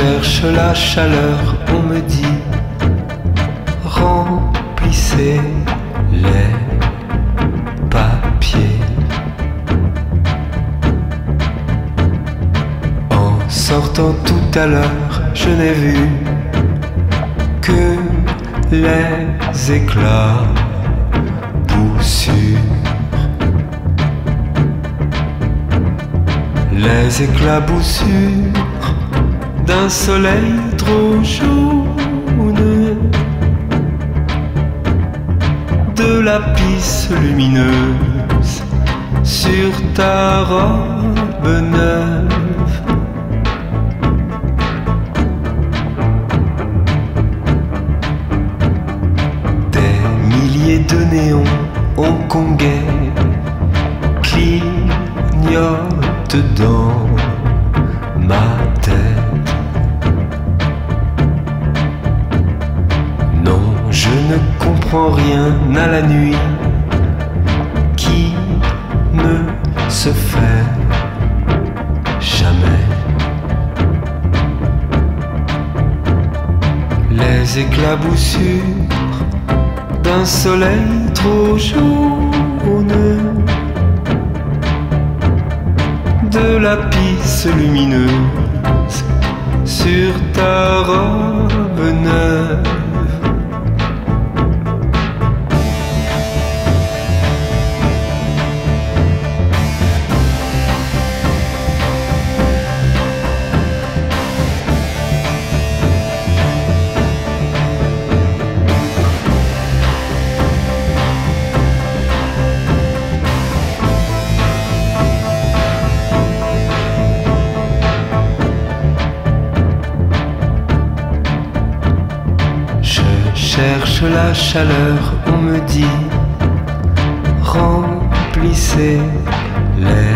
cherche la chaleur, on me dit, remplissez les papiers. En sortant tout à l'heure, je n'ai vu que les éclats poussures. Les éclaboussures d'un soleil trop jaune, de la pisse lumineuse sur ta robe neuve. Des milliers de néons hongkongais clignotent dans ma. Non, je ne comprends rien à la nuit. Qui ne se fait jamais? Les éclaboussures d'un soleil trop jaune, de la pisse lumineuse sur ta robe neuve. Cherche la chaleur, on me dit, remplissez papiers.